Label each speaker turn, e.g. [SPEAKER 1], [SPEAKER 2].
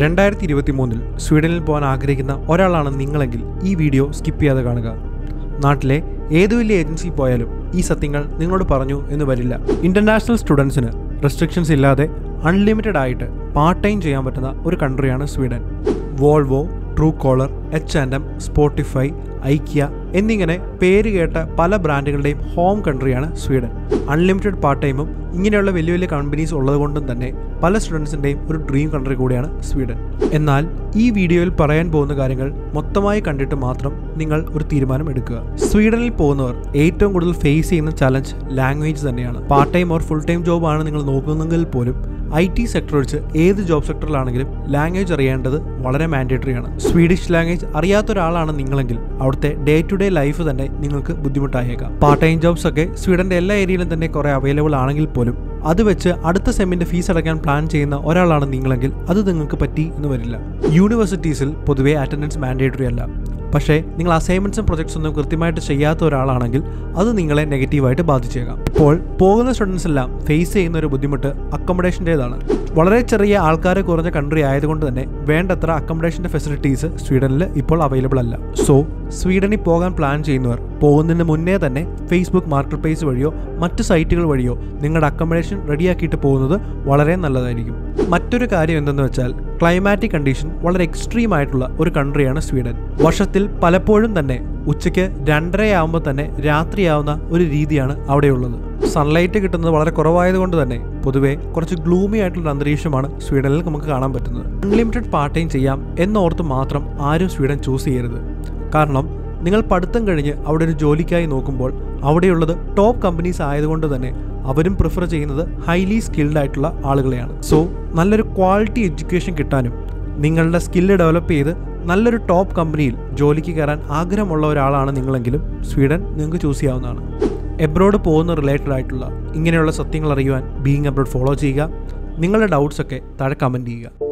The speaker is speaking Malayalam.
[SPEAKER 1] രണ്ടായിരത്തി ഇരുപത്തി മൂന്നിൽ സ്വീഡനിൽ പോകാൻ ആഗ്രഹിക്കുന്ന ഒരാളാണ് നിങ്ങളെങ്കിൽ ഈ വീഡിയോ സ്കിപ്പ് ചെയ്യാതെ കാണുക. നാട്ടിലെ ഏത് വലിയ ഏജൻസി പോയാലും ഈ സത്യങ്ങൾ നിങ്ങളോട് പറഞ്ഞു എന്ന് വരില്ല. ഇന്റർനാഷണൽ സ്റ്റുഡൻസിന് റെസ്ട്രിക്ഷൻസ് ഇല്ലാതെ അൺലിമിറ്റഡ് ആയിട്ട് പാർട്ട് ടൈം ചെയ്യാൻ പറ്റുന്ന ഒരു കൺട്രിയാണ് Sweden. Volvo true caller H and M Spotify IKEA എന്നിങ്ങനെ പേര് കേട്ട പല ബ്രാൻഡുകളുടെയും ഹോം കൺട്രിയാണ് സ്വീഡൻ. അൺലിമിറ്റഡ് പാർട്ട് ടൈമും ഇങ്ങനെയുള്ള വലിയ വലിയ കമ്പനീസ് ഉള്ളതുകൊണ്ടും തന്നെ പല സ്റ്റുഡൻസിന്റെയും ഒരു ഡ്രീം കൺട്രി കൂടിയാണ് സ്വീഡൻ. എന്നാൽ ഈ വീഡിയോയിൽ പറയാൻ പോകുന്ന കാര്യങ്ങൾ മൊത്തമായി കണ്ടിട്ട് മാത്രം നിങ്ങൾ ഒരു തീരുമാനം എടുക്കുക. സ്വീഡനിൽ പോകുന്നവർ ഏറ്റവും കൂടുതൽ ഫേസ് ചെയ്യുന്ന ചലഞ്ച് ലാംഗ്വേജ് തന്നെയാണ്. Part time or full time ജോബാണ് നിങ്ങൾ നോക്കുന്നതെങ്കിൽ പോലും ഐ ടി സെക്ടർ വെച്ച് ഏത് ജോബ് സെക്ടറിലാണെങ്കിലും ലാംഗ്വേജ് അറിയേണ്ടത് വളരെ മാൻഡേറ്ററി ആണ്. സ്വീഡിഷ് ലാംഗ്വേജ് അറിയാത്ത ഒരാളാണ് നിങ്ങളെങ്കിൽ അവിടുത്തെ ഡേ ടു ഡേ ലൈഫ് തന്നെ നിങ്ങൾക്ക് ബുദ്ധിമുട്ടായേക്കാം. പാർട്ട് ടൈം ജോബ്സ് ഒക്കെ സ്വീഡന്റെ എല്ലാ ഏരിയയിലും തന്നെ കുറെ അവൈലബിൾ ആണെങ്കിൽ പോലും അത് വെച്ച് അടുത്ത സെമ്മിന്റെ ഫീസ് അടയ്ക്കാൻ പ്ലാൻ ചെയ്യുന്ന ഒരാളാണ് നിങ്ങളെങ്കിൽ അത് നിങ്ങൾക്ക് പറ്റി എന്ന് വരില്ല. യൂണിവേഴ്സിറ്റീസിൽ പൊതുവേ അറ്റൻഡൻസ് മാൻഡേറ്ററി അല്ല. പക്ഷേ നിങ്ങൾ അസൈൻമെന്റ്സും പ്രൊജക്ട്സ് ഒന്നും കൃത്യമായിട്ട് ചെയ്യാത്ത ഒരാളാണെങ്കിൽ അത് നിങ്ങളെ നെഗറ്റീവായിട്ട് ബാധിച്ചേക്കാം. ഇപ്പോൾ പോകുന്ന സ്റ്റുഡൻസ് എല്ലാം ഫേസ് ചെയ്യുന്ന ഒരു ബുദ്ധിമുട്ട് അക്കോമഡേഷന്റേതാണ് വളരെ ചെറിയ ആൾക്കാരെ കുറഞ്ഞ കൺട്രി ആയതുകൊണ്ട് തന്നെ വേണ്ടത്ര അക്കോമഡേഷന്റെ ഫെസിലിറ്റീസ് സ്വീഡനിൽ ഇപ്പോൾ അവൈലബിൾ അല്ല. സോ സ്വീഡനിൽ പോകാൻ പ്ലാൻ ചെയ്യുന്നവർ പോകുന്നതിന് മുന്നേ തന്നെ ഫേസ്ബുക്ക് മാർക്കറ്റ് പ്ലേസ് വഴിയോ മറ്റ് സൈറ്റുകൾ വഴിയോ നിങ്ങളുടെ അക്കോമഡേഷൻ റെഡിയാക്കിയിട്ട് പോകുന്നത് വളരെ നല്ലതായിരിക്കും. മറ്റൊരു കാര്യം എന്തെന്ന് വെച്ചാൽ ക്ലൈമാറ്റിക് കണ്ടീഷൻ വളരെ എക്സ്ട്രീം ആയിട്ടുള്ള ഒരു കൺട്രിയാണ് സ്വീഡൻ. വർഷത്തിൽ പലപ്പോഴും തന്നെ ഉച്ചയ്ക്ക് രണ്ടരയാവുമ്പോൾ തന്നെ രാത്രിയാവുന്ന ഒരു രീതിയാണ് അവിടെയുള്ളത്. സൺലൈറ്റ് കിട്ടുന്നത് വളരെ കുറവായതുകൊണ്ട് തന്നെ പൊതുവേ കുറച്ച് ഗ്ലൂമി ആയിട്ടുള്ള അന്തരീക്ഷമാണ് സ്വീഡനിൽ നമുക്ക് കാണാൻ പറ്റുന്നത്. അൺലിമിറ്റഡ് പാർട്ട് ടൈം ചെയ്യാം എന്നോർത്ത് മാത്രം ആരും സ്വീഡൻ ചൂസ് ചെയ്യരുത്. കാരണം നിങ്ങൾ പഠിത്തം കഴിഞ്ഞ് അവിടെ ഒരു ജോലിക്കായി നോക്കുമ്പോൾ അവിടെയുള്ളത് ടോപ്പ് കമ്പനീസ് ആയതുകൊണ്ട് തന്നെ അവരും പ്രിഫർ ചെയ്യുന്നത് ഹൈലി സ്കിൽഡ് ആയിട്ടുള്ള ആളുകളെയാണ്. സോ നല്ലൊരു ക്വാളിറ്റി എഡ്യൂക്കേഷൻ കിട്ടാനും നിങ്ങളുടെ സ്കില്ല് ഡെവലപ്പ് ചെയ്ത് നല്ലൊരു ടോപ്പ് കമ്പനിയിൽ ജോലിക്ക് കയറാൻ ആഗ്രഹമുള്ള ഒരാളാണ് നിങ്ങളെങ്കിലും സ്വീഡൻ നിങ്ങൾക്ക് ചൂസ് ചെയ്യാവുന്നതാണ്. എബ്രോഡ് പോകുന്ന റിലേറ്റഡ് ആയിട്ടുള്ള ഇങ്ങനെയുള്ള സത്യങ്ങൾ അറിയുവാൻ ബീങ് എബ്രോഡ് ഫോളോ ചെയ്യുക. നിങ്ങളുടെ ഡൗട്ട്സ് ഒക്കെ താഴെ കമന്റ് ചെയ്യുക.